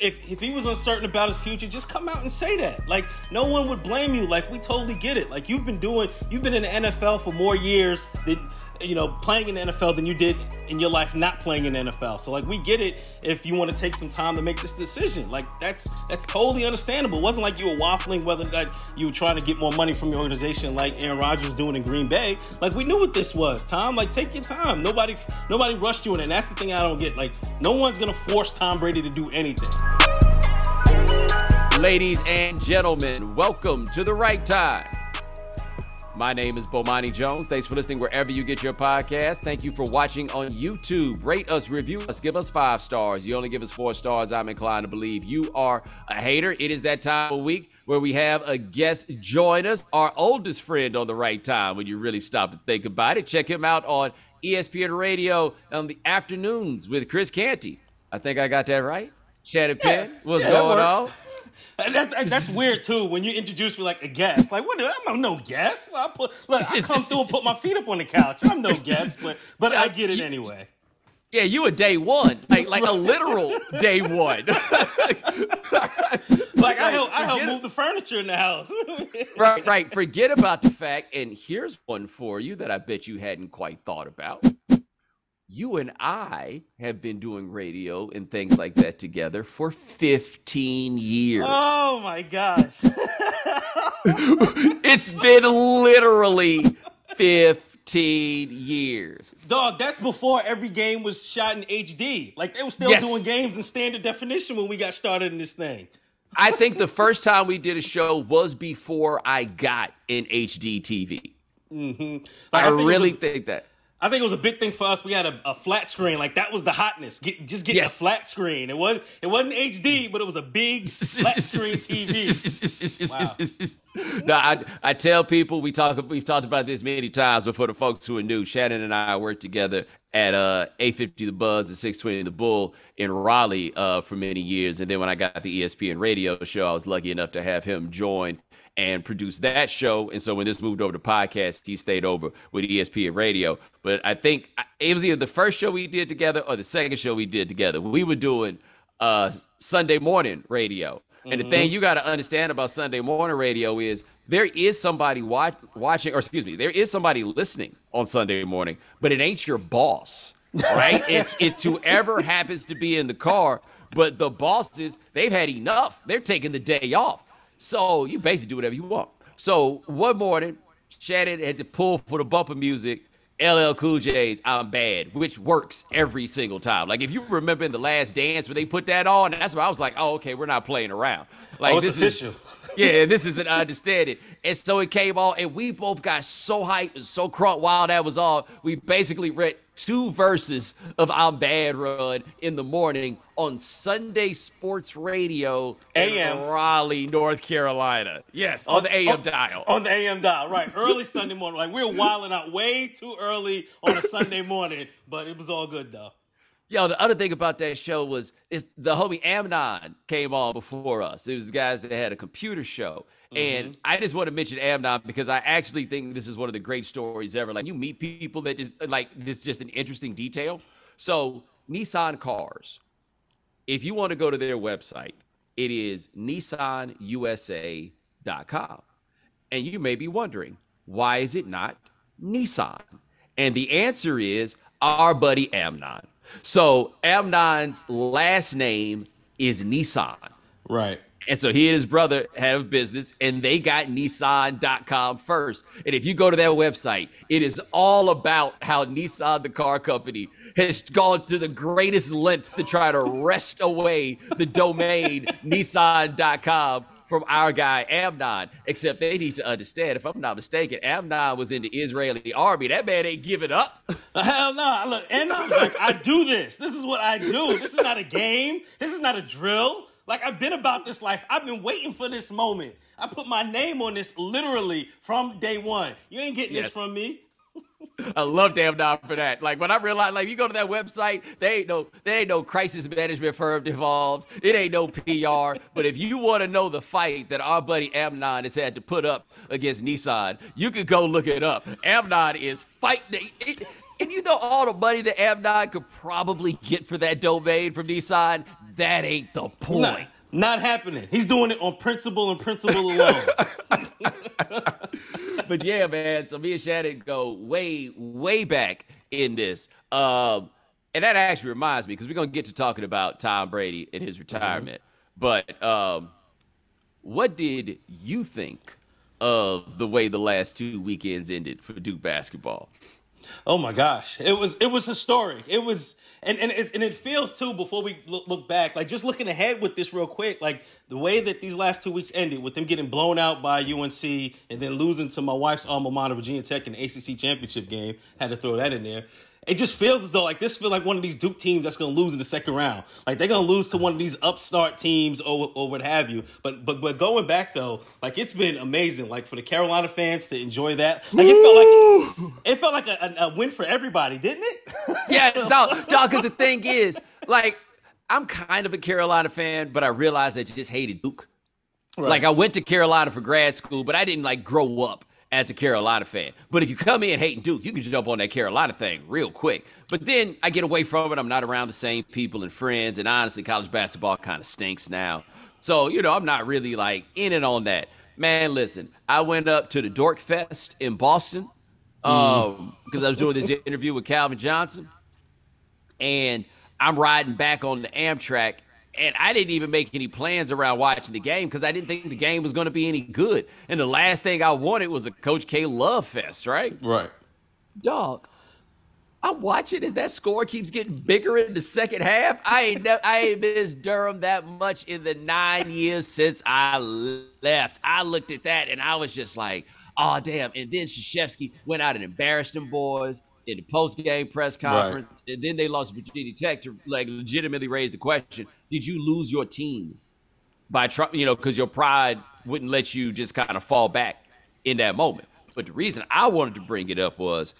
if if he was uncertain about his future, just come out and say that. Like no one would blame you. Like we totally get it. Like you've been doing, you've been in the NFL for more years than you know playing in the NFL than you did in your life not playing in the NFL. So like we get it if you want to take some time to make this decision. Like that's that's totally understandable. It wasn't like you were waffling whether that you were trying to get more money from your organization like Aaron Rodgers doing in Green Bay. Like we knew what this was. Tom, like take your time. Nobody nobody rushed you in, and that's the thing I don't get. Like no one's gonna force Tom Brady to do anything. Ladies and gentlemen, welcome to the right time. My name is Bomani Jones. Thanks for listening wherever you get your podcast. Thank you for watching on YouTube. Rate us, review us, give us five stars. You only give us four stars. I'm inclined to believe you are a hater. It is that time of week where we have a guest join us, our oldest friend on the right time when you really stop to think about it. Check him out on ESPN Radio on the afternoons with Chris Canty. I think I got that right. Shannon Penn, what's yeah, going on? That, that's weird too. When you introduce me like a guest, like what? I'm no guest. I put, look, I come through and put my feet up on the couch. I'm no guest, but but I get it anyway. Yeah, you a day one, like like a literal day one. like I help, I help move the furniture in the house. right, right. Forget about the fact. And here's one for you that I bet you hadn't quite thought about you and I have been doing radio and things like that together for 15 years. Oh my gosh. it's been literally 15 years. Dog, that's before every game was shot in HD. Like they were still yes. doing games in standard definition when we got started in this thing. I think the first time we did a show was before I got in HD TV. Mm-hmm. Like, I, I think really think that. I think it was a big thing for us. We had a, a flat screen, like that was the hotness. Get, just get yes. a flat screen. It was it wasn't HD, but it was a big flat screen TV. wow. No, I, I tell people we talk we've talked about this many times, but for the folks who are new, Shannon and I worked together at uh 850 the Buzz and 620 the Bull in Raleigh uh, for many years, and then when I got the ESPN radio show, I was lucky enough to have him join and produced that show. And so when this moved over to podcast, he stayed over with ESPN Radio. But I think it was either the first show we did together or the second show we did together. We were doing uh, Sunday morning radio. And the thing mm-hmm. you got to understand about Sunday morning radio is there is somebody watch, watching, or excuse me, there is somebody listening on Sunday morning, but it ain't your boss, right? it's it's whoever happens to be in the car. But the bosses, they've had enough. They're taking the day off. So you basically do whatever you want. So one morning, Shannon had to pull for the bumper music LL Cool J's I'm Bad, which works every single time. Like if you remember in the last dance where they put that on, that's where I was like, oh, okay, we're not playing around. Like oh, this official. is yeah, this is an understanding. And so it came on, and we both got so hyped and so crunk while that was on. We basically read two verses of I'm Bad Run in the morning on Sunday Sports Radio AM. in Raleigh, North Carolina. Yes, on, on the AM on, dial. On the AM dial, right. Early Sunday morning. Like we were wilding out way too early on a Sunday morning, but it was all good though. Yo, the other thing about that show was is the homie Amnon came on before us. It was guys that had a computer show. Mm-hmm. And I just want to mention Amnon because I actually think this is one of the great stories ever. Like you meet people that is like this is just an interesting detail. So Nissan cars, if you want to go to their website, it is nissanusa.com. And you may be wondering, why is it not Nissan? And the answer is our buddy Amnon. So Amnon's last name is Nissan. Right. And so he and his brother had a business and they got Nissan.com first. And if you go to that website, it is all about how Nissan, the car company, has gone to the greatest lengths to try to wrest away the domain Nissan.com from our guy Amnon. Except they need to understand, if I'm not mistaken, Amnon was in the Israeli army. That man ain't giving up. Hell no! Look, Amnon's like, I do this. This is what I do. This is not a game. This is not a drill. Like I've been about this life. I've been waiting for this moment. I put my name on this literally from day one. You ain't getting yes. this from me. I love Damn for that. Like when I realized, like you go to that website, they ain't no, there ain't no crisis management firm involved. It ain't no PR. but if you want to know the fight that our buddy Amnon has had to put up against Nissan, you could go look it up. Amnon is fighting. It, and you know all the money that Amnon could probably get for that domain from Nissan, that ain't the point. Not, not happening. He's doing it on principle and principle alone. but yeah, man. So me and Shannon go way, way back in this. Um, and that actually reminds me because we're gonna get to talking about Tom Brady and his retirement. Mm-hmm. But um, what did you think of the way the last two weekends ended for Duke basketball? Oh my gosh, it was it was historic. It was and and it, and it feels too before we look, look back like just looking ahead with this real quick like the way that these last two weeks ended with them getting blown out by UNC and then losing to my wife's alma mater Virginia Tech in the ACC championship game had to throw that in there it just feels as though like this feels like one of these Duke teams that's going to lose in the second round. Like they're going to lose to one of these upstart teams or, or what have you. But but but going back though, like it's been amazing. Like for the Carolina fans to enjoy that, like it felt like it felt like a, a, a win for everybody, didn't it? yeah, dog. Dog. Because the thing is, like, I'm kind of a Carolina fan, but I realized I just hated Duke. Right. Like I went to Carolina for grad school, but I didn't like grow up as a Carolina fan. But if you come in hating Duke, you can jump on that Carolina thing real quick. But then I get away from it. I'm not around the same people and friends. And honestly, college basketball kind of stinks now. So, you know, I'm not really like in it on that. Man, listen, I went up to the Dork Fest in Boston because um, I was doing this interview with Calvin Johnson. And I'm riding back on the Amtrak and I didn't even make any plans around watching the game because I didn't think the game was going to be any good. And the last thing I wanted was a Coach K love fest, right? Right. Dog, I'm watching as that score keeps getting bigger in the second half. I ain't ne- I ain't missed Durham that much in the nine years since I left. I looked at that and I was just like, oh damn. And then Krzyzewski went out and embarrassed them boys in the post game press conference, right. and then they lost Virginia Tech to like legitimately raise the question: Did you lose your team by trying? You know, because your pride wouldn't let you just kind of fall back in that moment. But the reason I wanted to bring it up was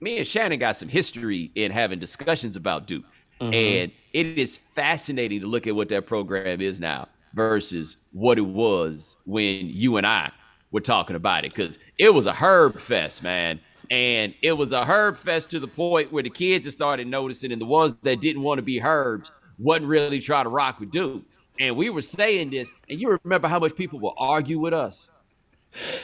me and Shannon got some history in having discussions about Duke, mm-hmm. and it is fascinating to look at what that program is now versus what it was when you and I were talking about it because it was a herb fest, man. And it was a herb fest to the point where the kids had started noticing, and the ones that didn't want to be herbs wasn't really trying to rock with Duke. And we were saying this, and you remember how much people will argue with us.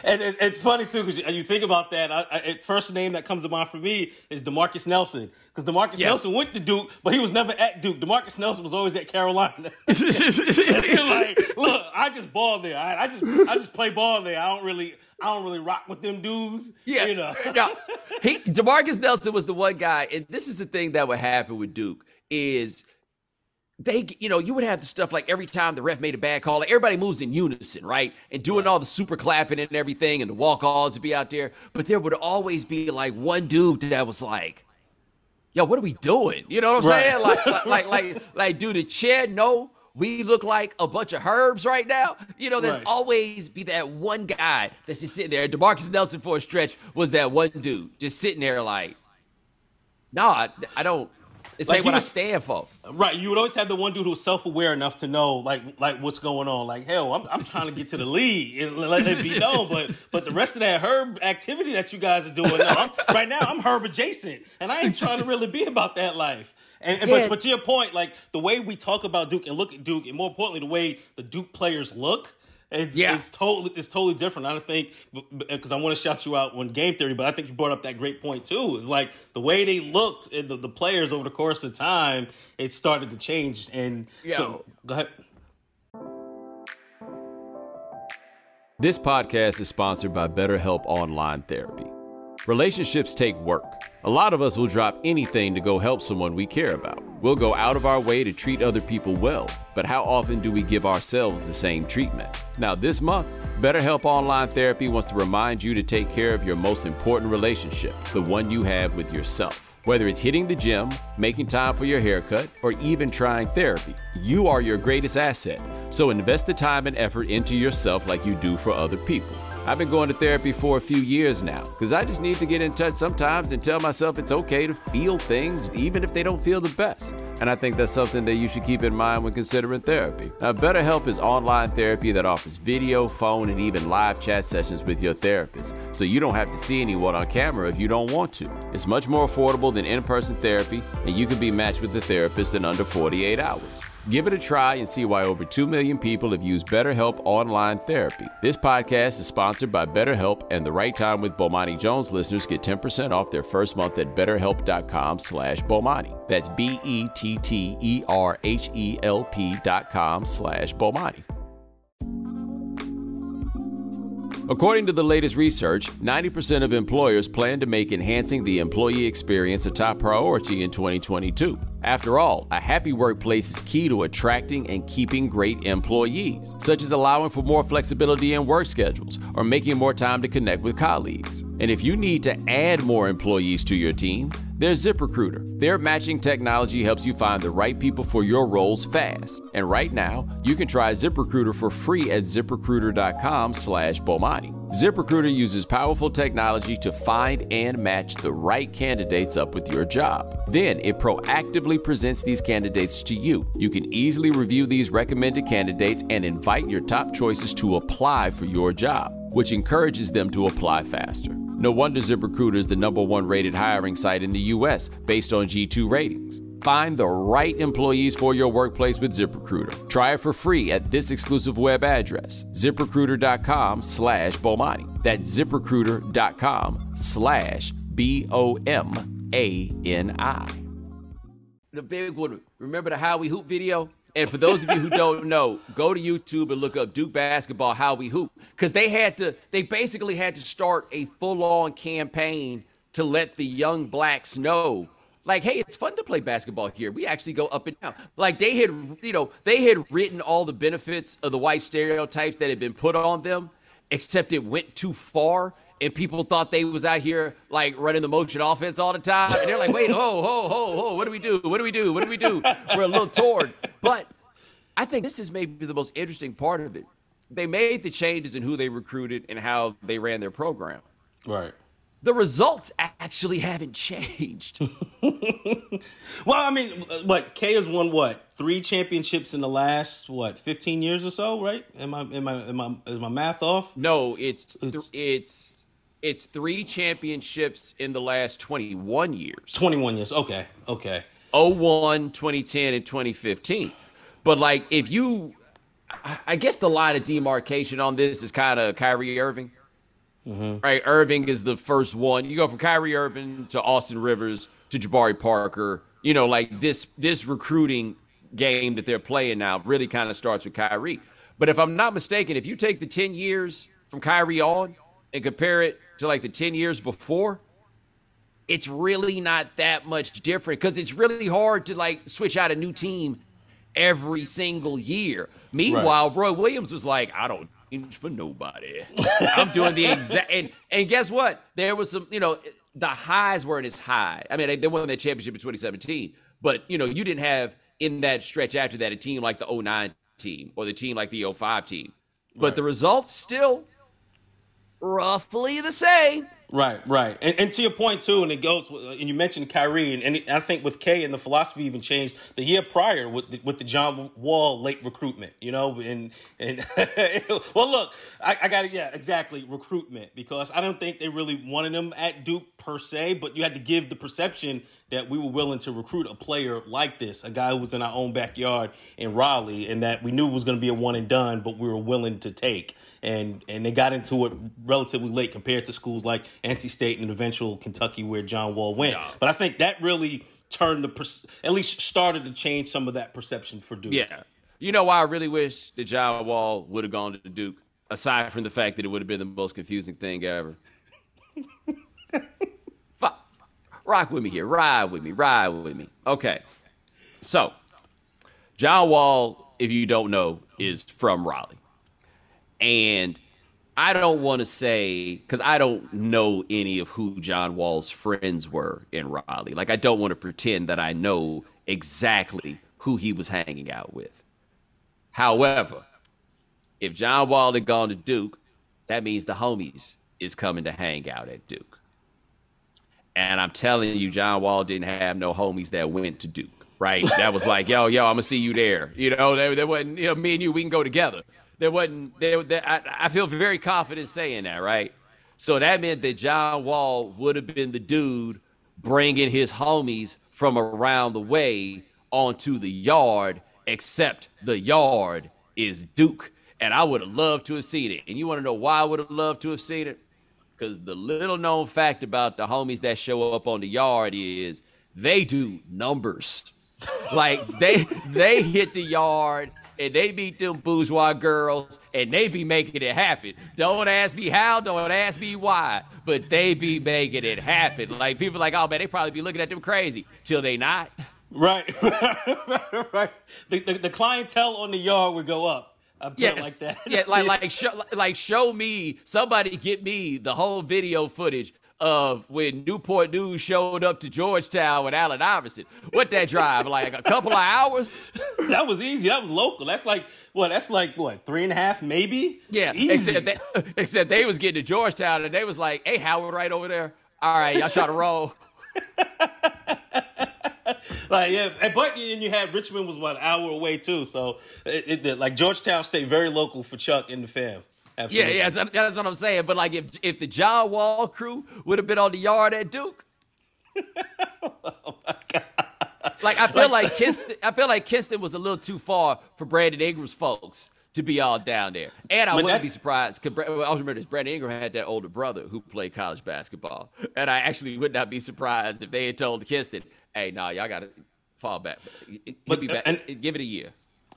And it, it's funny too because you, you, think about that. I, I, first name that comes to mind for me is Demarcus Nelson because Demarcus yes. Nelson went to Duke, but he was never at Duke. Demarcus Nelson was always at Carolina. like, look, I just ball there. I, I, just I just play ball there. I don't really I don't really rock with them dudes. Yeah, you know. no, he Demarcus Nelson was the one guy, and this is the thing that would happen with Duke is they, you know, you would have the stuff like every time the ref made a bad call, like everybody moves in unison, right? And doing all the super clapping and everything, and the walk-ons would be out there. But there would always be like one dude that was like, "Yo, what are we doing?" You know what I'm right. saying? Like, like, like, like, like, dude, the chair, no, we look like a bunch of herbs right now. You know, there's right. always be that one guy that's just sitting there. Demarcus Nelson for a stretch was that one dude just sitting there like, no, I, I don't. It's like, like what was, I stand for. Right. You would always have the one dude who's self aware enough to know like like what's going on. Like, hell, I'm, I'm trying to get to the league and let it be known. But but the rest of that herb activity that you guys are doing, no, right now I'm herb adjacent. And I ain't trying to really be about that life. And, and yeah. but, but to your point, like the way we talk about Duke and look at Duke, and more importantly, the way the Duke players look, it's, yeah. it's totally it's totally different. I don't think because I want to shout you out on game theory, but I think you brought up that great point too. Is like the way they looked the, the players over the course of time, it started to change. And Yo. so go ahead. This podcast is sponsored by BetterHelp Online Therapy. Relationships take work. A lot of us will drop anything to go help someone we care about. We'll go out of our way to treat other people well, but how often do we give ourselves the same treatment? Now, this month, BetterHelp Online Therapy wants to remind you to take care of your most important relationship, the one you have with yourself. Whether it's hitting the gym, making time for your haircut, or even trying therapy, you are your greatest asset. So invest the time and effort into yourself like you do for other people. I've been going to therapy for a few years now because I just need to get in touch sometimes and tell myself it's okay to feel things even if they don't feel the best. And I think that's something that you should keep in mind when considering therapy. Now, BetterHelp is online therapy that offers video, phone, and even live chat sessions with your therapist, so you don't have to see anyone on camera if you don't want to. It's much more affordable than in person therapy, and you can be matched with a therapist in under 48 hours. Give it a try and see why over 2 million people have used BetterHelp online therapy. This podcast is sponsored by BetterHelp, and the right time with Bomani Jones listeners get 10% off their first month at betterhelp.com slash Bomani. That's B-E-T-T-E-R-H-E-L-P dot com slash Bomani. According to the latest research, 90% of employers plan to make enhancing the employee experience a top priority in 2022. After all, a happy workplace is key to attracting and keeping great employees, such as allowing for more flexibility in work schedules or making more time to connect with colleagues. And if you need to add more employees to your team, there's ZipRecruiter. Their matching technology helps you find the right people for your roles fast. And right now, you can try ZipRecruiter for free at ziprecruiter.com slash Bomani. ZipRecruiter uses powerful technology to find and match the right candidates up with your job. Then it proactively presents these candidates to you. You can easily review these recommended candidates and invite your top choices to apply for your job, which encourages them to apply faster. No wonder ZipRecruiter is the number one rated hiring site in the US based on G2 ratings. Find the right employees for your workplace with ZipRecruiter. Try it for free at this exclusive web address, ziprecruiter.com slash Bomani. That's ziprecruiter.com slash B-O-M-A-N-I. The big one, remember the How We Hoop video? And for those of you who don't know, go to YouTube and look up Duke basketball how we hoop. Because they had to they basically had to start a full-on campaign to let the young blacks know like hey it's fun to play basketball here. We actually go up and down. Like they had you know they had written all the benefits of the white stereotypes that had been put on them except it went too far and people thought they was out here like running the motion offense all the time. And they're like, wait, ho, ho, ho, ho, what do we do? What do we do? What do we do? We're a little torn. But I think this is maybe the most interesting part of it. They made the changes in who they recruited and how they ran their program. Right. The results actually haven't changed. well, I mean, what K has won what three championships in the last what fifteen years or so, right? Am I am I am I is my math off? No, it's it's, it's it's three championships in the last 21 years. 21 years. Okay. Okay. 01, 2010, and 2015. But like, if you, I guess the line of demarcation on this is kind of Kyrie Irving. Mm-hmm. Right, Irving is the first one. You go from Kyrie Irving to Austin Rivers to Jabari Parker. You know, like this this recruiting game that they're playing now really kind of starts with Kyrie. But if I'm not mistaken, if you take the 10 years from Kyrie on and compare it to like the 10 years before, it's really not that much different because it's really hard to like switch out a new team every single year. Meanwhile, right. Roy Williams was like, I don't change for nobody. I'm doing the exact and and guess what? There was some, you know, the highs weren't as high. I mean, they, they won that championship in 2017, but you know, you didn't have in that stretch after that a team like the 09 team or the team like the 05 team. But right. the results still roughly the same. Right, right, and, and to your point too, and it goes. And you mentioned Kyrie, and, and I think with K and the philosophy even changed the year prior with the, with the John Wall late recruitment. You know, and and well, look, I, I got it. Yeah, exactly, recruitment because I don't think they really wanted him at Duke per se, but you had to give the perception that we were willing to recruit a player like this, a guy who was in our own backyard in Raleigh, and that we knew was going to be a one and done, but we were willing to take and and they got into it relatively late compared to schools like NC State and eventual Kentucky where John Wall went. Yeah. But I think that really turned the per- at least started to change some of that perception for Duke. Yeah, you know why I really wish that John Wall would have gone to Duke, aside from the fact that it would have been the most confusing thing ever. Fuck. Rock with me here, ride with me, ride with me. Okay, so John Wall, if you don't know, is from Raleigh. And I don't want to say because I don't know any of who John Wall's friends were in Raleigh. Like I don't want to pretend that I know exactly who he was hanging out with. However, if John Wall had gone to Duke, that means the homies is coming to hang out at Duke. And I'm telling you, John Wall didn't have no homies that went to Duke, right? That was like, yo, yo, I'm gonna see you there. You know, there, there wasn't, you know, me and you, we can go together there wasn't there, there I, I, feel very confident saying that right so that meant that john wall would have been the dude bringing his homies from around the way onto the yard except the yard is Duke. And I would have loved to have seen it. And you want to know why I would have loved to have seen it? Because the little known fact about the homies that show up on the yard is they do numbers. like they they hit the yard and they beat them bourgeois girls and they be making it happen. Don't ask me how, don't ask me why, but they be making it happen. Like people like, oh man, they probably be looking at them crazy till they not. Right, right. The, the, the clientele on the yard would go up. I put yes. like that. yeah, like like show, like show me somebody get me the whole video footage of when Newport News showed up to Georgetown with Allen Iverson. What that drive? like a couple of hours? that was easy. That was local. That's like what? That's like what? Three and a half, maybe. Yeah. Easy. Except they, except they was getting to Georgetown and they was like, "Hey, Howard, right over there. All right, y'all try to roll." like yeah, but and you had Richmond was what an hour away too, so it, it, like Georgetown stayed very local for Chuck and the fam. Absolutely. Yeah, yeah, that's, what I'm saying. But like if if the John Wall crew would have been on the yard at Duke. oh my god. Like I feel like, Kinston, I feel like Kinston was a little too far for Brandon Ingram's folks to be all down there. And I wouldn't that, be surprised because I remember this. Brandon Ingram had that older brother who played college basketball, and I actually would not be surprised if they had told Kinston, "Hey, nah, y'all got to fall back. But, be back. And, give it a year."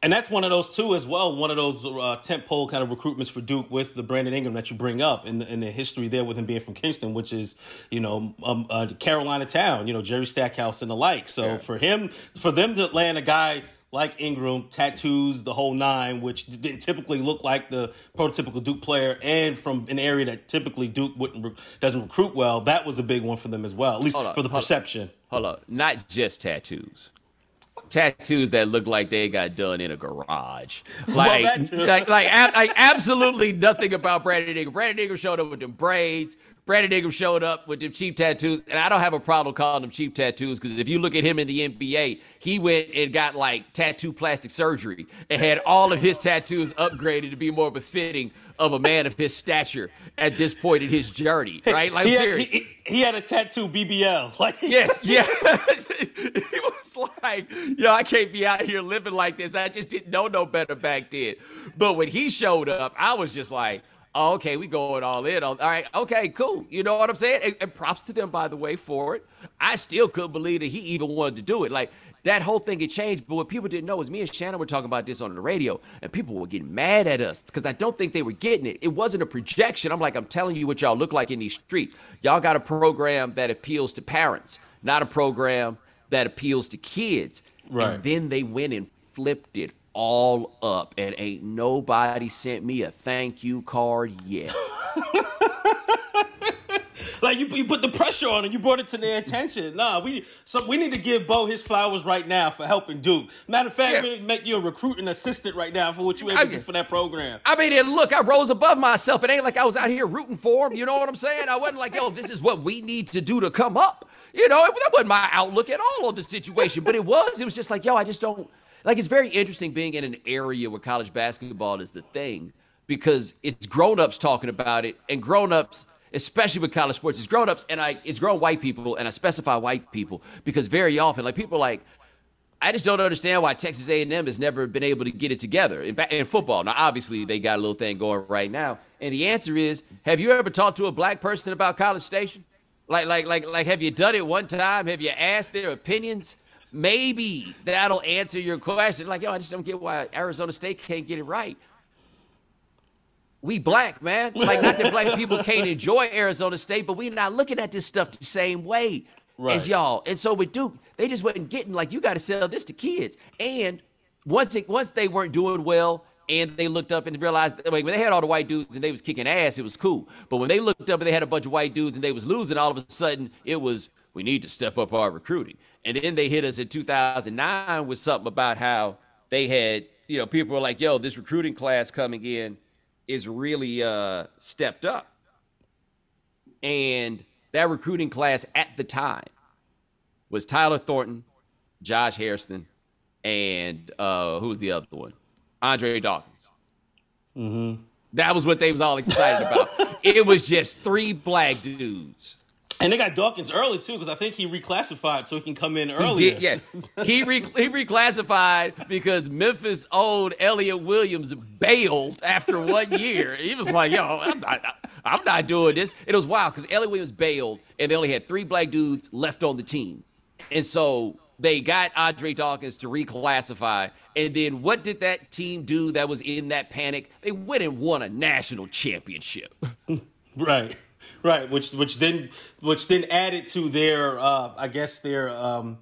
And that's one of those too, as well. One of those uh, tent pole kind of recruitments for Duke with the Brandon Ingram that you bring up in the, in the history there with him being from Kinston, which is you know um, uh, Carolina town, you know Jerry Stackhouse and the like. So yeah. for him, for them to land a guy like Ingram, tattoos, the whole nine, which didn't typically look like the prototypical Duke player, and from an area that typically Duke wouldn't doesn't recruit well. That was a big one for them as well, at least for the perception. hold on, not just tattoos tattoos that look like they got done in a garage. Like, well, like, like, ab- like, absolutely nothing about Brandon Ingram. Brandon Ingram showed up with them braids. Brandon Ingram showed up with them cheap tattoos, and I don't have a problem calling them cheap tattoos because if you look at him in the NBA, he went and got like tattoo plastic surgery and had all of his tattoos upgraded to be more befitting of a man of his stature at this point in his journey, right? Like, he, had, he, he, had a tattoo BBL. Like, yes, yeah. he was like, yo, I can't be out here living like this. I just didn't know no better back then. But when he showed up, I was just like, oh, okay, we going all in on. All right, okay, cool. You know what I'm saying? And, and props to them, by the way, for it. I still couldn't believe that he even wanted to do it. Like that whole thing had changed. But what people didn't know is me and Shannon were talking about this on the radio, and people were getting mad at us because I don't think they were getting it. It wasn't a projection. I'm like, I'm telling you what y'all look like in these streets. Y'all got a program that appeals to parents, not a program that appeals to kids. Right. And then they went and flipped it all up, and ain't nobody sent me a thank you card yet. like you, you put the pressure on and you brought it to their attention. Nah, we so we need to give Bo his flowers right now for helping Duke. Matter of fact, yeah. we need to make you a recruiting assistant right now for what you able to do for that program. I mean, and look, I rose above myself. It ain't like I was out here rooting for him. You know what I'm saying? I wasn't like, yo, this is what we need to do to come up. You know, that wasn't my outlook at all on the situation. But it was. It was just like, yo, I just don't like. It's very interesting being in an area where college basketball is the thing because it's grown-ups talking about it and grown-ups especially with college sports. It's grown ups and I it's grown white people, and I specify white people because very often, like people like, I just don't understand why Texas A&M has never been able to get it together in, in football. Now, obviously, they got a little thing going right now, and the answer is: Have you ever talked to a black person about College Station? Like, like, like, like, have you done it one time? Have you asked their opinions? Maybe that'll answer your question. Like, yo, I just don't get why Arizona State can't get it right we black, man. Like not that black people can't enjoy Arizona State, but we're not looking at this stuff the same way right. as y'all. And so with Duke, they just wasn't getting like you got to sell this to kids. And once it once they weren't doing well and they looked up and realized like, when they had all the white dudes and they was kicking ass, it was cool. But when they looked up and they had a bunch of white dudes and they was losing, all of a sudden it was we need to step up our recruiting. And then they hit us in 2009 with something about how they had, you know, people were like, yo, this recruiting class coming in is really uh, stepped up. And that recruiting class at the time was Tyler Thornton, Josh Hairston, and uh, who was the other one? Andre Dawkins. Mm-hmm. That was what they was all excited about. it was just three black dudes. And they got Dawkins early too, because I think he reclassified so he can come in earlier. He did, yeah. he re- he reclassified because Memphis old Elliot Williams bailed after one year. He was like, "Yo, I'm not, I'm not doing this." It was wild because Elliot Williams bailed, and they only had three black dudes left on the team, and so they got Andre Dawkins to reclassify. And then what did that team do that was in that panic? They went and won a national championship. right. Right, which which then which then added to their uh, I guess their um,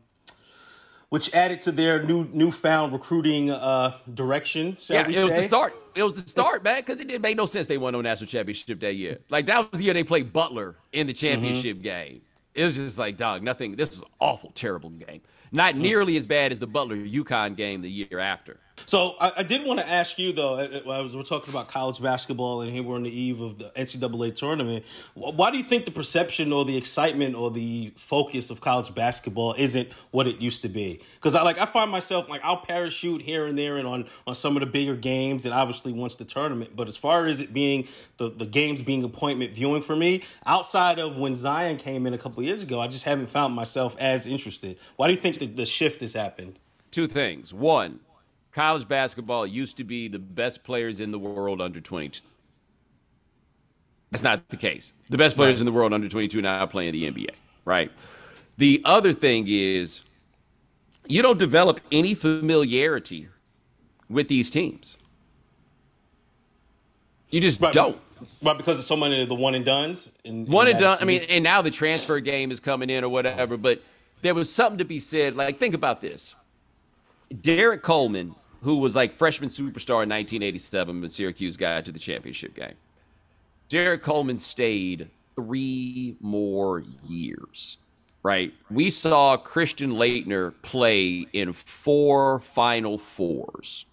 which added to their new newfound recruiting uh, direction. yeah, it was the start. It was the start, man, because it didn't make no sense they won no national championship that year. Like that was the year they played Butler in the championship mm-hmm. game. It was just like, dog, nothing. This was an awful, terrible game. Not nearly as bad as the Butler UConn game the year after. So I, I did want to ask you though, as we're talking about college basketball and here we're on the eve of the NCAA tournament. Why do you think the perception or the excitement or the focus of college basketball isn't what it used to be? Because I like I find myself like I'll parachute here and there and on on some of the bigger games and obviously once the tournament. But as far as it being the the games being appointment viewing for me, outside of when Zion came in a couple years ago, I just haven't found myself as interested. Why do you think the, the shift has happened? Two things. One college basketball used to be the best players in the world under 22. That's not the case. The best players in the world under 22 now playing the NBA, right? The other thing is you don't develop any familiarity with these teams. You just right, don't. Right, because of so many of the one and duns. In, one and done. I mean, and now the transfer game is coming in or whatever. But there was something to be said. Like, think about this: Derrick Coleman who was like freshman superstar in 1987 when Syracuse got to the championship game. Derrick Coleman stayed three more years, right? We saw Christian Laettner play in four Final Fours.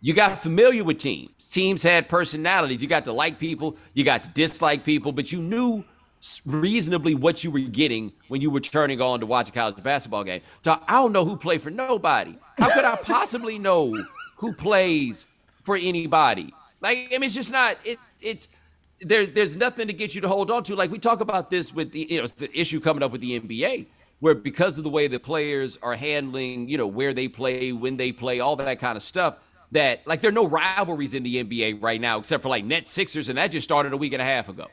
You got familiar with teams. Teams had personalities. You got to like people, you got to dislike people, but you knew reasonably what you were getting when you were turning on to watch a college basketball game. So I don't know who played for nobody. How could I possibly know who plays for anybody? Like, I mean, it's just not. It, it's there's there's nothing to get you to hold on to. Like we talk about this with the you know the issue coming up with the NBA, where because of the way the players are handling, you know, where they play, when they play, all that kind of stuff. That like there are no rivalries in the NBA right now except for like Net Sixers, and that just started a week and a half ago.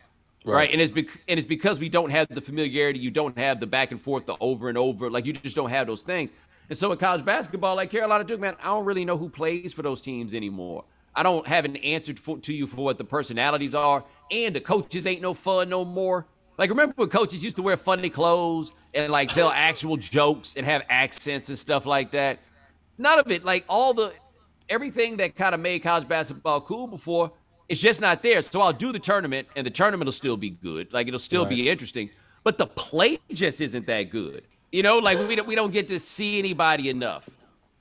Right. right. And it's bec- and it's because we don't have the familiarity, you don't have the back and forth, the over and over, like you just don't have those things. And so in college basketball, like Carolina Duke, man, I don't really know who plays for those teams anymore. I don't have an answer for, to you for what the personalities are, and the coaches ain't no fun no more. Like remember when coaches used to wear funny clothes and like tell actual jokes and have accents and stuff like that. None of it, like all the everything that kind of made college basketball cool before it's just not there. So I'll do the tournament, and the tournament will still be good. Like it'll still right. be interesting, but the play just isn't that good. You know, like we don't, we don't get to see anybody enough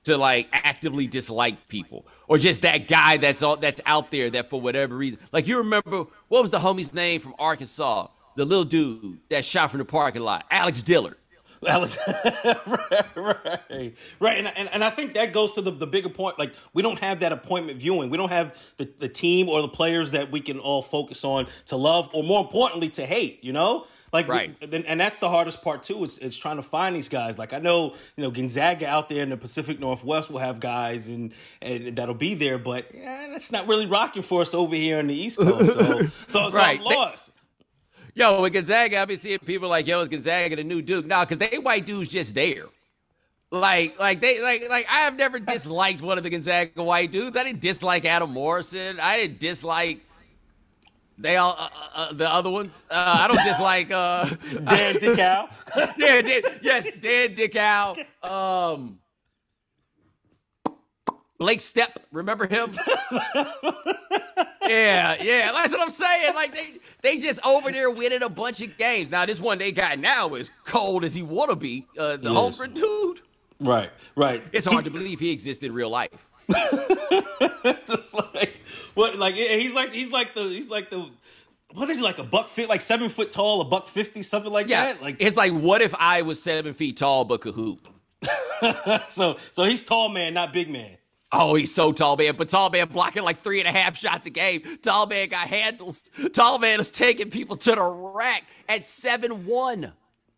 to like actively dislike people, or just that guy that's all that's out there that for whatever reason. Like you remember what was the homie's name from Arkansas? The little dude that shot from the parking lot, Alex Dillard. Right, right, right. And, and, and I think that goes to the, the bigger point. Like, we don't have that appointment viewing. We don't have the, the team or the players that we can all focus on to love, or more importantly, to hate, you know? Like, right. We, and that's the hardest part, too, is, is trying to find these guys. Like, I know, you know, Gonzaga out there in the Pacific Northwest will have guys and, and that'll be there, but yeah, that's not really rocking for us over here on the East Coast. So, so, so right. I'm lost. Yo, with Gonzaga, I'll be seeing people like, yo, is Gonzaga the new Duke? Nah, because they white dudes just there. Like, like they like like I have never disliked one of the Gonzaga white dudes. I didn't dislike Adam Morrison. I didn't dislike they all uh, uh, uh the other ones. Uh, I don't dislike uh, Dan Dickau. yeah, Dan, yes, Dan Dickau. Um, Blake Stepp, remember him? yeah, yeah. That's what I'm saying. Like they they just over there winning a bunch of games. Now this one they got now is cold as he wanna be. Uh, the yes. Holmgren dude. Right, right. It's hard to believe he existed in real life. just like what? Like he's like he's like the he's like the what is he like a buck fit like seven foot tall, a buck fifty, something like yeah. that. Like it's like what if I was seven feet tall but could hoop? so so he's tall man, not big man. Oh, he's so tall man, but tall man blocking like three and a half shots a game. Tall man got handles. Tall man is taking people to the rack at seven one.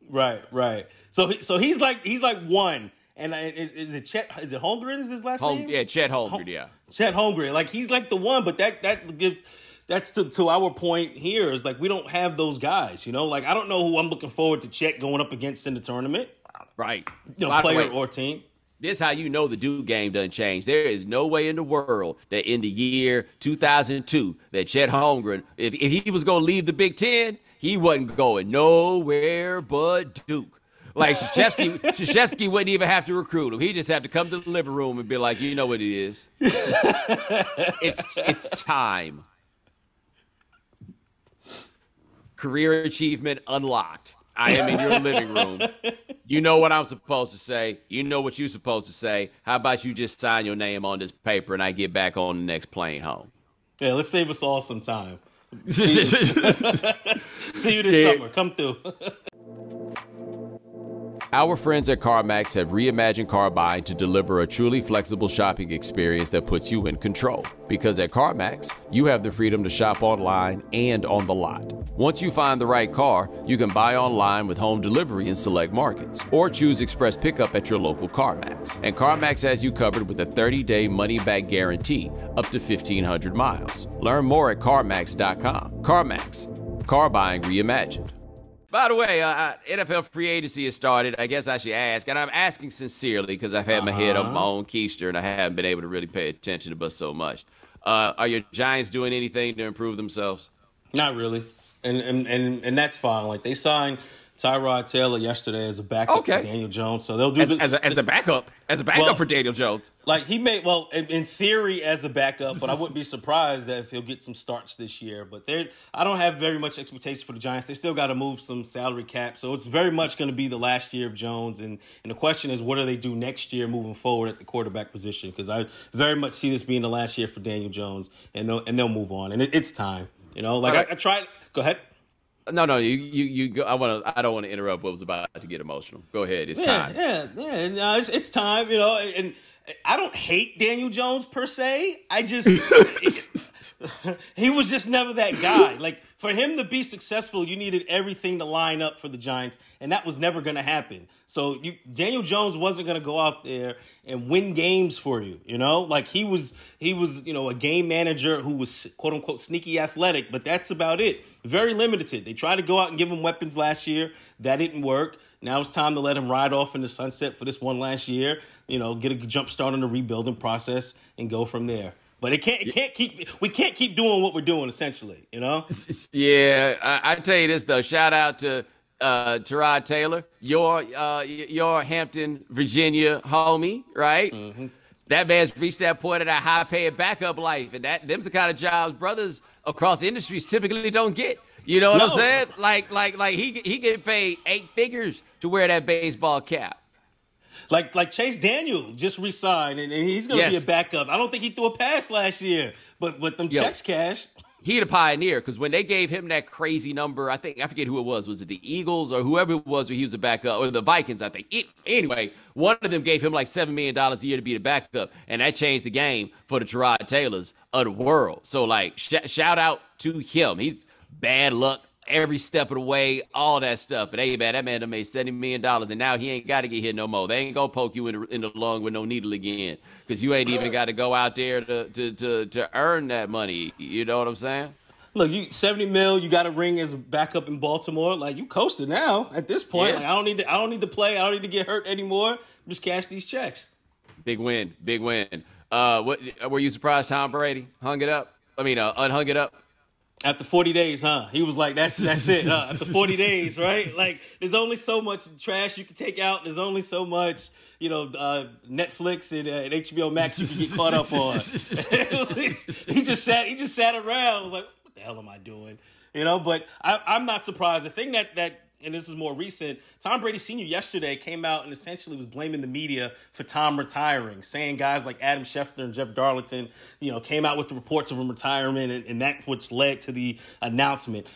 Right, right. So, so he's like he's like one. And is, is it Chet? Is it Holmgren? Is his last Hol- name? Yeah, Chet Holmgren. yeah, Chet Holmgren. Like he's like the one, but that that gives that's to, to our point here is like we don't have those guys. You know, like I don't know who I'm looking forward to Chet going up against in the tournament. right. You know, player or team. This is how you know the Duke game doesn't change. There is no way in the world that in the year 2002 that Chet Holmgren, if, if he was going to leave the Big Ten, he wasn't going nowhere but Duke. Like Krzyzewski wouldn't even have to recruit him. He just have to come to the living room and be like, you know what it is. it's it's time. Career achievement unlocked. I am in your living room. You know what I'm supposed to say. You know what you're supposed to say. How about you just sign your name on this paper and I get back on the next plane home? Yeah, let's save us all some time. See you this Yeah. summer. Come through. Our friends at CarMax have reimagined car buying to deliver a truly flexible shopping experience that puts you in control. Because at CarMax, you have the freedom to shop online and on the lot. Once you find the right car, you can buy online with home delivery in select markets, or choose express pickup at your local CarMax. And CarMax has you covered with a 30 day money back guarantee up to 1,500 miles. Learn more at CarMax.com. CarMax, car buying reimagined. By the way, uh, NFL free agency has started. I guess I should ask, and I'm asking sincerely because I've had my head up my own keister and I haven't been able to really pay attention to but so much. Uh, are your Giants doing anything to improve themselves? Not really, and and and and that's fine. Like they signed Tyrod Taylor yesterday as a backup Okay. for Daniel Jones, so they'll do As, the, as, a, as a backup, as a backup Well- for Daniel Jones. like he may well in, in theory as a backup, but I wouldn't be surprised that if he'll get some starts this year. But they I don't have very much expectation for the Giants. They still got to move some salary cap, so it's very much going to be the last year of Jones. And and the question is, what do they do next year moving forward at the quarterback position? Because I very much see this being the last year for Daniel Jones, and they'll and they'll move on, and it, it's time. You know, like right. I, I tried. Go ahead. No, no, you, you, you go. I want to. I don't want to interrupt. What was about to get emotional. Go ahead. It's Yeah, time. yeah, yeah. No, it's, it's time, you know. And I don't hate Daniel Jones per se. I just he was just never that guy. Like for him to be successful, you needed everything to line up for the Giants, and that was never going to happen. So you, Daniel Jones wasn't going to go out there and win games for you. You know, like he was he was you know a game manager who was quote unquote sneaky athletic, but that's about it. Very limited. They tried to go out and give him weapons last year. That didn't work. Now it's time to let him ride off in the sunset for this one last year. You know, get a jump start on the rebuilding process and go from there. But it can't. It can't keep. We can't keep doing what we're doing. Essentially, you know. Yeah, I, I tell you this though. Shout out to uh, Tyrod Taylor, your uh, your Hampton, Virginia homie, right? That man's reached that point of that high paying backup life, and that them's the kind of jobs brothers across industries typically don't get. You know what I'm saying? Like like like he he get paid eight figures to wear that baseball cap. Like like Chase Daniel just resigned and, and he's going to be a backup. I don't think he threw a pass last year, but with them Yo. checks cash. he the pioneer because when they gave him that crazy number, I think I forget who it was. Was it the Eagles or whoever it was where he was a backup or the Vikings? I think. It, anyway, one of them gave him like seven million dollars a year to be the backup, and that changed the game for the Tyrod Taylors of the world. So like, sh- shout out to him. He's bad luck every step of the way, all that stuff. But hey, man, that man done made seventy million dollars, and now he ain't got to get hit no more. They ain't gonna poke you in the, in the lung with no needle again, because you ain't even got to go out there to, to to to earn that money. You know what I'm saying? Look, you seventy mil. You got a ring as a backup in Baltimore. Like you coasted now at this point. Yeah. Like, I don't need to. I don't need to play. I don't need to get hurt anymore. Just cash these checks. Big win, big win. Uh, what were you surprised Tom Brady hung it up? I mean, uh, unhung it up. After 40 days, huh? He was like, that's that's it. Huh? After 40 days, right? Like, there's only so much trash you can take out. There's only so much, you know, uh, Netflix and, uh, and HBO Max you can get caught up on. he just sat. He just sat around. Was like, what the hell am I doing? You know. But I, I'm not surprised. The thing that that and this is more recent. Tom Brady Sr. yesterday came out and essentially was blaming the media for Tom retiring, saying guys like Adam Schefter and Jeff Darlington, you know, came out with the reports of him retirement, and, and that's what's led to the announcement.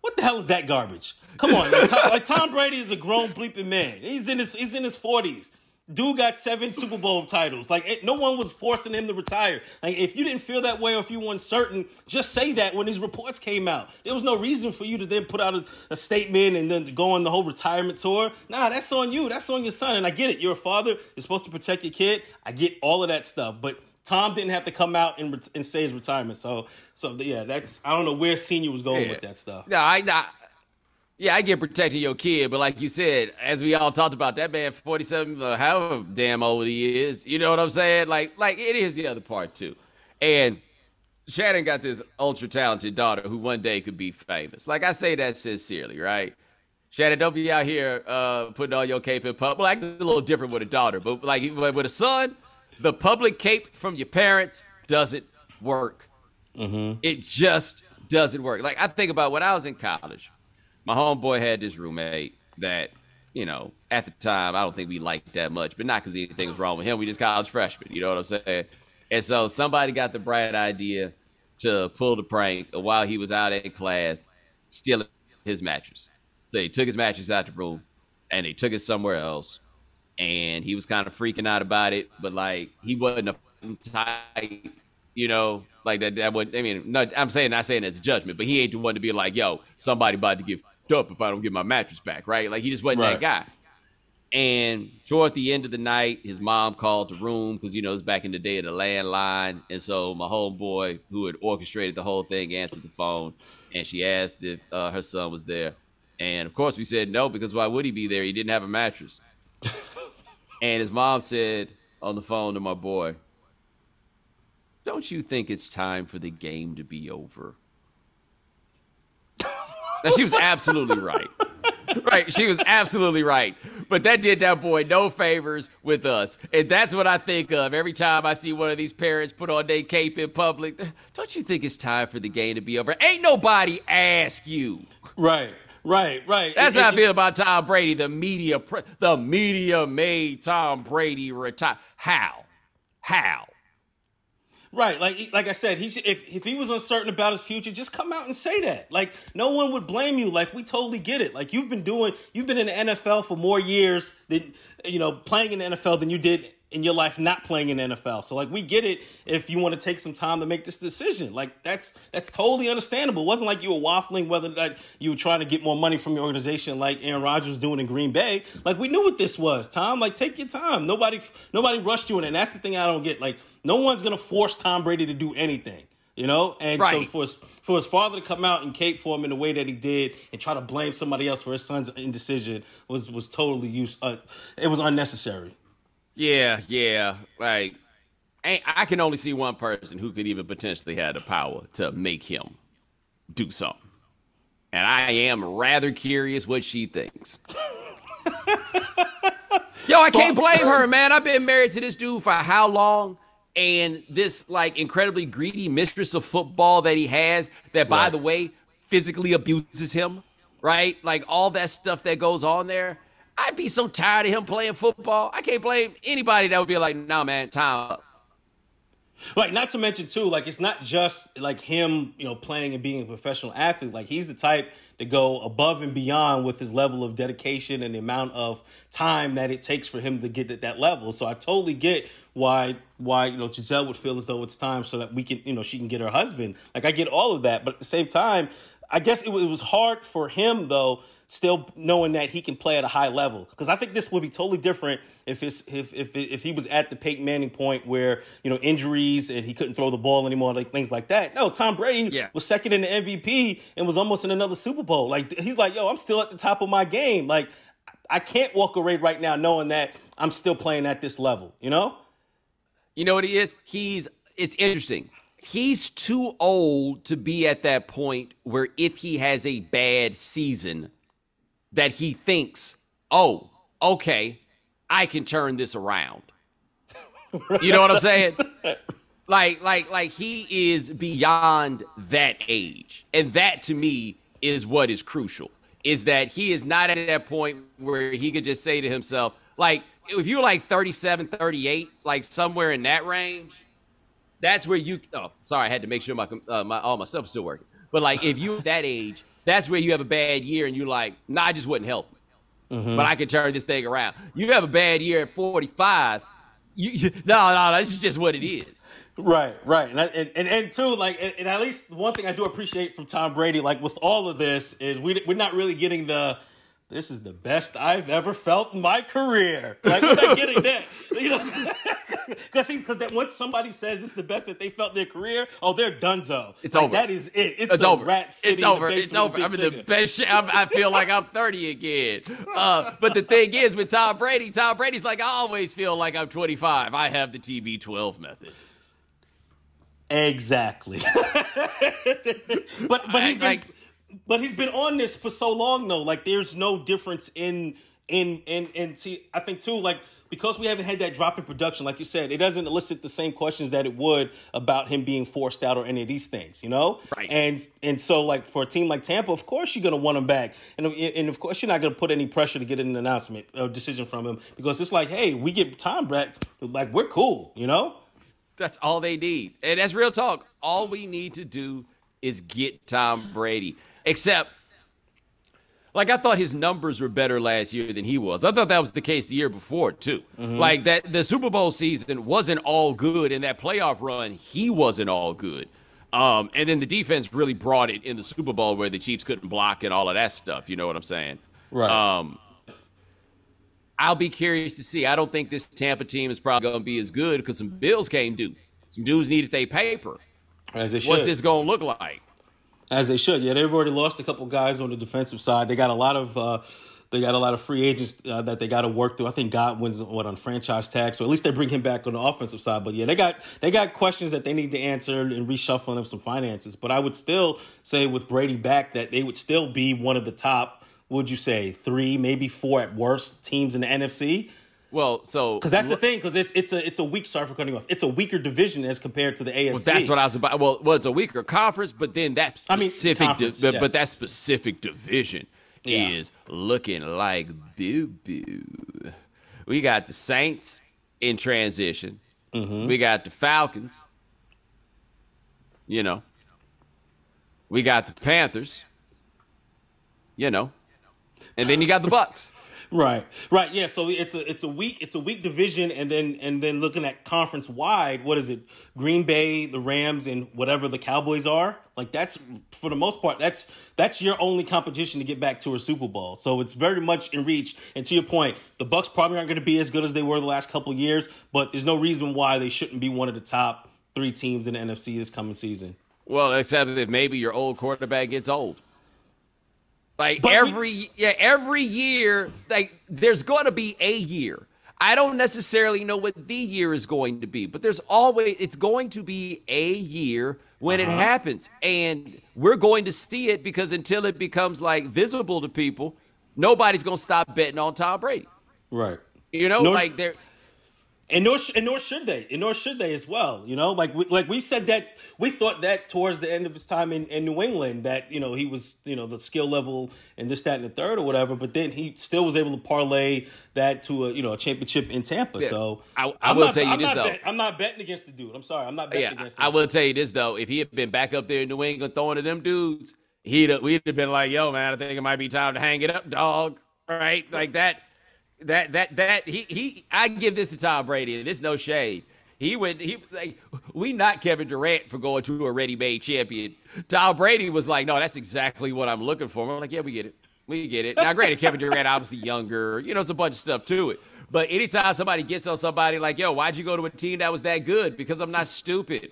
What the hell is that garbage? Come on, like Tom, like Tom Brady is a grown bleeping man. He's in his he's in his forties. Dude got seven Super Bowl titles. Like it, no one was forcing him to retire. Like if you didn't feel that way or if you weren't certain, just say that when these reports came out. There was no reason for you to then put out a, a statement and then go on the whole retirement tour. Nah, that's on you. That's on your son. And I get it. You're a father. You're supposed to protect your kid. I get all of that stuff. But Tom didn't have to come out and, and say his retirement. So so yeah, that's I don't know where senior was going yeah. with that stuff. No, I, I yeah, I get protecting your kid, but like you said, as we all talked about, that man, forty-seven, uh, however damn old he is, you know what I'm saying? Like, like it is the other part too. And Shannon got this ultra talented daughter who one day could be famous. Like I say that sincerely, right? Shannon, don't be out here uh, putting all your cape in public. Like a little different with a daughter, but like with a son, the public cape from your parents doesn't work. Mm-hmm. It just doesn't work. Like I think about when I was in college my homeboy had this roommate that, you know, at the time, I don't think we liked that much, but not because anything was wrong with him. We just college freshmen, you know what I'm saying? And so somebody got the bright idea to pull the prank while he was out in class, stealing his mattress. So he took his mattress out the room and they took it somewhere else. And he was kind of freaking out about it, but like he wasn't a type, you know, like that. That would I mean, I'm saying not saying as a judgment, but he ain't the one to be like, yo, somebody about to get up if I don't get my mattress back, right? Like he just wasn't right. that guy. And toward the end of the night, his mom called the room because you know it's back in the day of the landline, and so my homeboy, who had orchestrated the whole thing, answered the phone, and she asked if uh, her son was there, and of course we said no because why would he be there? He didn't have a mattress. and his mom said on the phone to my boy, "Don't you think it's time for the game to be over?" Now she was absolutely right. right, she was absolutely right. But that did that boy no favors with us. And that's what I think of every time I see one of these parents put on their cape in public. Don't you think it's time for the game to be over? Ain't nobody ask you. Right. Right, right. That's it, how it, I feel about Tom Brady. The media, the media made Tom Brady retire. How? How? Right, like like I said, he if if he was uncertain about his future, just come out and say that. Like no one would blame you. Like we totally get it. Like you've been doing, you've been in the NFL for more years than you know playing in the NFL than you did in your life not playing in NFL. So like we get it if you want to take some time to make this decision. Like that's that's totally understandable. It wasn't like you were waffling whether that you were trying to get more money from your organization like Aaron Rodgers was doing in Green Bay. Like we knew what this was, Tom. Like take your time. Nobody nobody rushed you in, and that's the thing I don't get. Like no one's gonna force Tom Brady to do anything. You know, and right. so for his, for his father to come out and cape for him in the way that he did and try to blame somebody else for his son's indecision was was totally use. Uh, it was unnecessary. Yeah, yeah. Like, I can only see one person who could even potentially have the power to make him do something. And I am rather curious what she thinks. Yo, I can't blame her, man. I've been married to this dude for how long? And this like incredibly greedy mistress of football that he has, that by right. the way, physically abuses him, right? Like all that stuff that goes on there. I'd be so tired of him playing football. I can't blame anybody that would be like, "No, nah, man, time up." Right. Not to mention too, like it's not just like him, you know, playing and being a professional athlete. Like he's the type to go above and beyond with his level of dedication and the amount of time that it takes for him to get at that level. So I totally get why why you know Gisele would feel as though it's time so that we can you know she can get her husband. Like I get all of that, but at the same time, I guess it, it was hard for him though still knowing that he can play at a high level. Because I think this would be totally different if his, if if if he was at the Peyton Manning point where you know injuries and he couldn't throw the ball anymore, like things like that. No, Tom Brady yeah. was second in the MVP and was almost in another Super Bowl. Like he's like, yo, I'm still at the top of my game. Like I can't walk away right now knowing that I'm still playing at this level. You know. You know what he is? He's. It's interesting he's too old to be at that point where if he has a bad season, that he thinks, oh, okay, I can turn this around. You know what I'm saying? like, like, like he is beyond that age. And that to me is what is crucial. Is that he is not at that point where he could just say to himself, like, if you're like 37, 38, like somewhere in that range, that's where you. Oh, sorry, I had to make sure my uh, my all my stuff is still working. But like, if you at that age, that's where you have a bad year and you're like, nah, I just wasn't healthy. mm-hmm. but I can turn this thing around. You have a bad year at 45. You, you, no, no, that's just what it is. Right, right, and and and, and too, like, and, and, at least one thing I do appreciate from Tom Brady, like with all of this, is we we're not really getting the this is the best I've ever felt in my career. Like we're not getting that, you know, because because that once somebody says it's the best that they felt in their career, oh, they're donezo. It's like, over. That is it. It's, it's over. it's over. It's over. I'm in the best. I'm, I feel like I'm 30 again. Uh, but the thing is, with Tom Brady, Tom Brady's like I always feel like I'm 25. I have the TB12 method. Exactly. but but he's been. Like, but he's been on this for so long though. Like there's no difference in in in in see I think too like because we haven't had that drop in production, like you said, it doesn't elicit the same questions that it would about him being forced out or any of these things, you know? Right. And and so like for a team like Tampa, of course you're gonna want him back, and and of course you're not gonna put any pressure to get an announcement or decision from him because it's like, hey, we get Tom back, like we're cool, you know? That's all they need, and that's real talk. All we need to do is get Tom Brady. Except, like I thought his numbers were better last year than he was. I thought that was the case the year before too. Mm-hmm. Like that, the Super Bowl season wasn't all good, and that playoff run he wasn't all good. Um, and then the defense really brought it in the Super Bowl where the Chiefs couldn't block and all of that stuff. You know what I'm saying? Right. Um, I'll be curious to see. I don't think this Tampa team is probably going to be as good because some bills came due. Some dudes needed their paper. As should. What's this going to look like? As they should. Yeah, they've already lost a couple guys on the defensive side. They got a lot of uh, they got a lot of free agents uh, that they got to work through. I think Godwin's what on franchise tag, so at least they bring him back on the offensive side. But yeah, they got they got questions that they need to answer and reshuffling of some finances. But I would still say with Brady back that they would still be one of the top. Would you say three, maybe four at worst teams in the NFC? Well, so because that's the thing, because it's it's a it's a weak. Sorry for cutting off. It's a weaker division as compared to the AFC. Well, that's what I was about. Well, well, it's a weaker conference, but then that specific, I mean, di- yes. but that specific division yeah. is looking like boo boo. We got the Saints in transition. Mm-hmm. We got the Falcons. You know, we got the Panthers. You know, and then you got the Bucs. Right, right, yeah. So it's a it's a weak it's a weak division, and then and then looking at conference wide, what is it? Green Bay, the Rams, and whatever the Cowboys are. Like that's for the most part, that's that's your only competition to get back to a Super Bowl. So it's very much in reach. And to your point, the Bucs probably aren't going to be as good as they were the last couple years, but there's no reason why they shouldn't be one of the top three teams in the NFC this coming season. Well, except if maybe your old quarterback gets old. Like but every yeah, every year, like there's going to be a year. I don't necessarily know what the year is going to be, but there's always it's going to be a year when uh-huh. it happens, and we're going to see it because until it becomes like visible to people, nobody's going to stop betting on Tom Brady. Right. You know, like there and nor and nor should they, and nor should they as well. You know, like we, like we said that we thought that towards the end of his time in, in New England that you know he was you know the skill level and this that and the third or whatever, but then he still was able to parlay that to a you know a championship in Tampa. Yeah. So I, I will not, tell you I'm this though, bet, I'm not betting against the dude. I'm sorry, I'm not betting yeah, against. Him. I will tell you this though, if he had been back up there in New England throwing to them dudes, he'd we'd have been like, yo man, I think it might be time to hang it up, dog. Right, like that that that that he he I give this to Tom Brady. There's no shade. He went he like we not Kevin Durant for going to a ready-made champion. Tom Brady was like, no, that's exactly what I'm looking for. I'm like, yeah, we get it. We get it. Now, granted, Kevin Durant obviously younger, you know, it's a bunch of stuff to it. But anytime somebody gets on somebody like, yo, why'd you go to a team that was that good? Because I'm not stupid.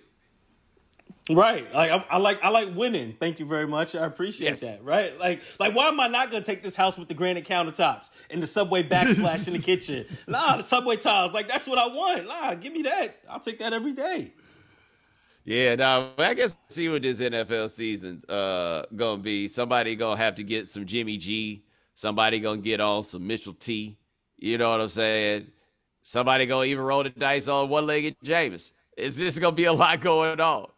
Right. Like I, I, like I like winning. Thank you very much. I appreciate yes. that. Right. Like like why am I not gonna take this house with the granite countertops and the subway backsplash in the kitchen? Nah, the subway tiles. Like that's what I want. Nah, give me that. I'll take that every day. Yeah, now I guess see what this NFL season's uh gonna be. Somebody gonna have to get some Jimmy G. Somebody gonna get on some Mitchell T. You know what I'm saying? Somebody gonna even roll the dice on one legged Jameis. It's just gonna be a lot going on.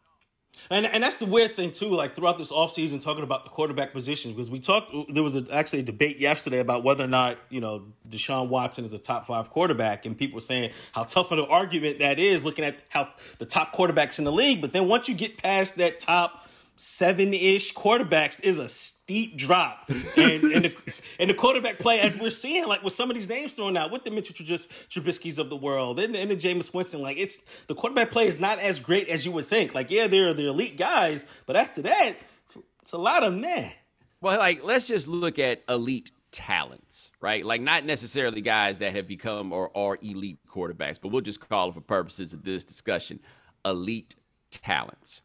And and that's the weird thing too. Like throughout this offseason, talking about the quarterback position because we talked. There was a, actually a debate yesterday about whether or not you know Deshaun Watson is a top five quarterback, and people were saying how tough of an argument that is, looking at how the top quarterbacks in the league. But then once you get past that top seven ish quarterbacks is a steep drop. And, and, the, and the quarterback play, as we're seeing, like with some of these names thrown out, with the Mitchell Trubisky's of the world and, and the Jameis Winston, like it's the quarterback play is not as great as you would think. Like, yeah, they're the elite guys, but after that, it's a lot of meh. Well, like let's just look at elite talents, right? Like not necessarily guys that have become or are elite quarterbacks, but we'll just call it for purposes of this discussion, elite talents.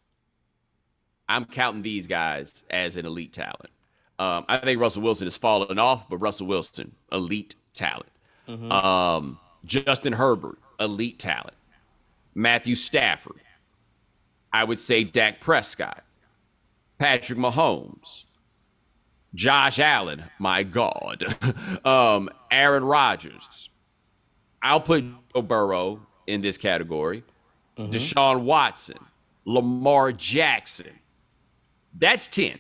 I'm counting these guys as an elite talent. Um, I think Russell Wilson has fallen off, but Russell Wilson, elite talent. Mm-hmm. Um, Justin Herbert, elite talent. Matthew Stafford. I would say Dak Prescott. Patrick Mahomes. Josh Allen, my God. um, Aaron Rodgers. I'll put Joe Burrow in this category. Mm-hmm. Deshaun Watson. Lamar Jackson. That's 10.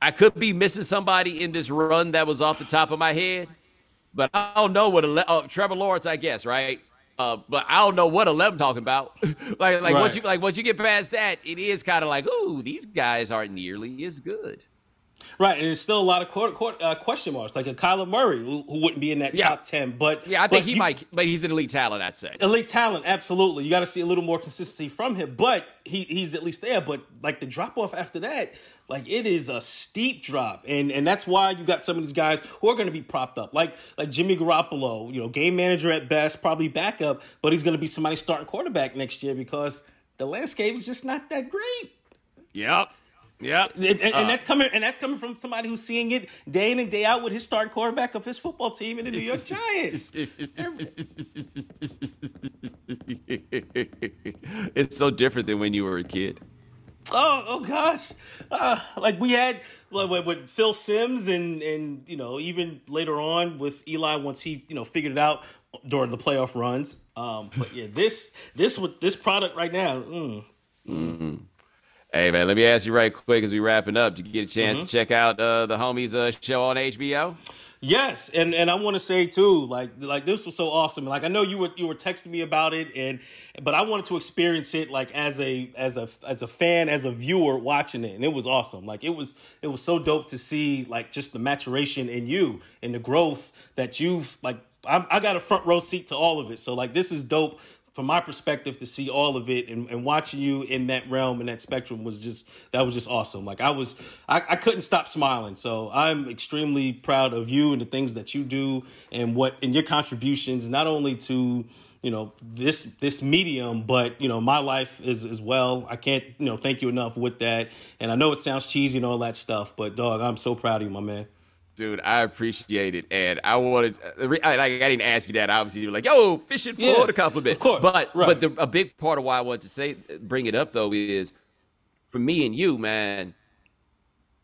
I could be missing somebody in this run that was off the top of my head, but I don't know what ele- oh, Trevor Lawrence, I guess, right? Uh, but I don't know what 11 talking about. like, like right. once you like once you get past that, it is kind of like, ooh, these guys aren't nearly as good. Right, and there's still a lot of court, court, uh, question marks, like a Kyler Murray who, who wouldn't be in that yeah. top ten. But yeah, I think he you, might, but he's an elite talent. I'd say elite talent, absolutely. You got to see a little more consistency from him, but he he's at least there. But like the drop off after that, like it is a steep drop, and and that's why you got some of these guys who are going to be propped up, like like Jimmy Garoppolo, you know, game manager at best, probably backup, but he's going to be somebody starting quarterback next year because the landscape is just not that great. Yep. Yeah, and, and, uh, that's coming and that's coming from somebody who's seeing it day in and day out with his starting quarterback of his football team in the New York Giants. it's so different than when you were a kid. Oh, oh gosh, uh, like we had with, with Phil Simms, and and you know even later on with Eli once he you know figured it out during the playoff runs. Um, but yeah, this this with this product right now. Mm, mm-hmm. Hey man, let me ask you right quick as we wrapping up. Did you get a chance mm-hmm. to check out uh, the homies' uh, show on HBO? Yes, and and I want to say too, like like this was so awesome. Like I know you were you were texting me about it, and but I wanted to experience it like as a as a as a fan, as a viewer watching it, and it was awesome. Like it was it was so dope to see like just the maturation in you and the growth that you've like. I, I got a front row seat to all of it, so like this is dope from my perspective to see all of it and, and watching you in that realm and that spectrum was just that was just awesome. Like i was I, I couldn't stop smiling. So i'm extremely proud of you and the things that you do and what and your contributions not only to you know this this medium but you know my life is as well. I can't you know thank you enough with that. And i know it sounds cheesy and all that stuff but dog i'm so proud of you my man Dude, I appreciate it, and I wanted. I, I didn't ask you that. Obviously, you were like, "Yo, fishing for yeah, the compliment." Of course, but right. but the, a big part of why I wanted to say bring it up though is for me and you, man.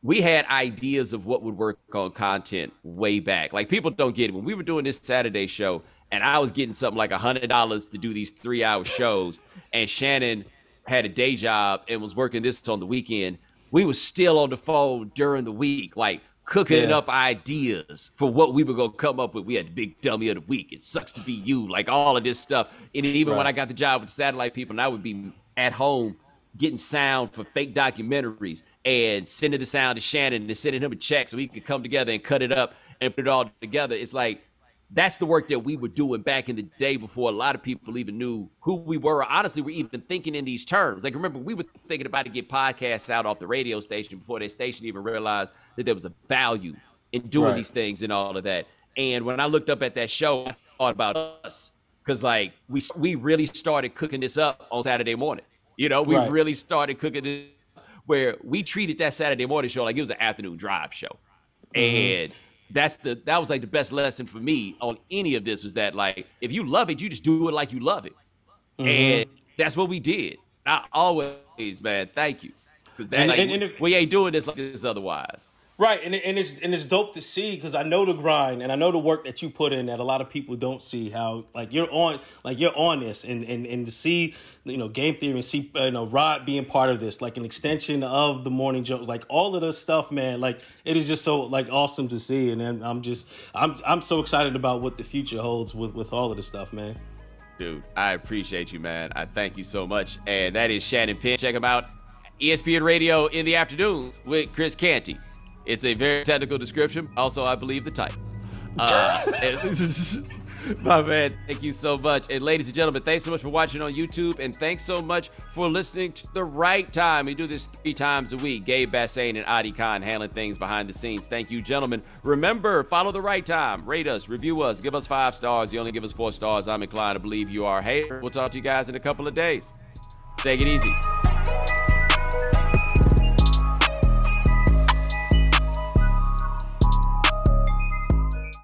We had ideas of what would work on content way back. Like people don't get it when we were doing this Saturday show, and I was getting something like a hundred dollars to do these three-hour shows, and Shannon had a day job and was working this on the weekend. We were still on the phone during the week, like cooking yeah. up ideas for what we were gonna come up with. We had the big dummy of the week. It sucks to be you, like all of this stuff. And even right. when I got the job with the satellite people, and I would be at home getting sound for fake documentaries and sending the sound to Shannon and sending him a check so he could come together and cut it up and put it all together. It's like that's the work that we were doing back in the day before a lot of people even knew who we were. Honestly, we're even thinking in these terms. Like, remember, we were thinking about to get podcasts out off the radio station before that station even realized that there was a value in doing right. these things and all of that. And when I looked up at that show, I thought about us because, like, we we really started cooking this up on Saturday morning. You know, we right. really started cooking this where we treated that Saturday morning show like it was an afternoon drive show, mm-hmm. and that's the that was like the best lesson for me on any of this was that like if you love it, you just do it like you love it, mm-hmm. and that's what we did. I always, man, thank you, because that and, like, and, and if, we ain't doing this like this otherwise. Right, and and it's and it's dope to see because I know the grind and I know the work that you put in that a lot of people don't see. How like you're on, like you're on this, and and and to see you know game theory and see uh, you know Rod being part of this, like an extension of the morning jokes, like all of this stuff, man. Like it is just so like awesome to see, and then I'm just I'm I'm so excited about what the future holds with with all of this stuff, man. Dude, I appreciate you, man. I thank you so much, and that is Shannon Penn. Check him out ESPN Radio in the afternoons with Chris Canty. It's a very technical description. Also, I believe the type. Uh, my man, thank you so much. And ladies and gentlemen, thanks so much for watching on YouTube. And thanks so much for listening to the right time. We do this three times a week. Gabe Bassane and Adi Khan handling things behind the scenes. Thank you, gentlemen. Remember, follow the right time. Rate us, review us, give us five stars. You only give us four stars. I'm inclined to believe you are. Hey, we'll talk to you guys in a couple of days. Take it easy.